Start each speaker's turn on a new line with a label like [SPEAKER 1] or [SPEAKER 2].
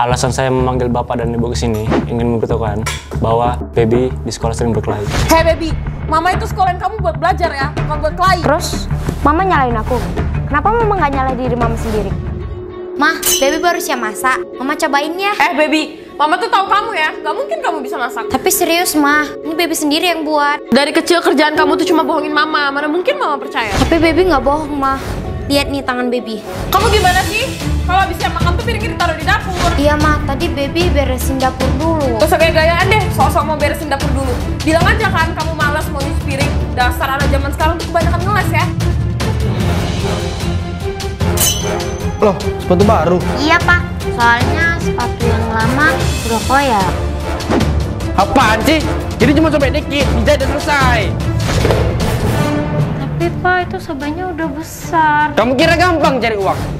[SPEAKER 1] Alasan saya memanggil bapak dan ibu ke sini ingin memberitahukan bahwa baby di sekolah sering berkelahi.
[SPEAKER 2] Hei baby, mama itu sekolahin kamu buat belajar ya, bukan buat kelahi.
[SPEAKER 3] Terus, mama nyalain aku. Kenapa mama nggak nyalain diri mama sendiri?
[SPEAKER 4] Mah, baby baru siap masak. Mama cobain ya.
[SPEAKER 2] Eh baby, mama tuh tahu kamu ya, gak mungkin kamu bisa masak.
[SPEAKER 4] Tapi serius, Mah. Ini baby sendiri yang buat.
[SPEAKER 2] Dari kecil kerjaan kamu tuh cuma bohongin mama, mana mungkin mama percaya.
[SPEAKER 4] Tapi baby nggak bohong, Mah. Lihat nih tangan baby.
[SPEAKER 2] Kamu gimana sih? Kalau habisnya makan tuh dapur.
[SPEAKER 4] Iya, Mah. Tadi baby beresin dapur dulu.
[SPEAKER 2] Terus kayak gayaan deh, sosok mau beresin dapur dulu. Bilang aja kan kamu malas mau nyuci piring. Dasar anak zaman sekarang tuh kebanyakan ngeles ya.
[SPEAKER 5] Loh, sepatu baru.
[SPEAKER 4] Iya, Pak. Soalnya sepatu yang lama udah koyak.
[SPEAKER 5] Apaan sih? Ini cuma sobek dikit, dijahit dan selesai.
[SPEAKER 3] Tapi pak, itu sobanya udah besar.
[SPEAKER 5] Kamu kira gampang cari uang?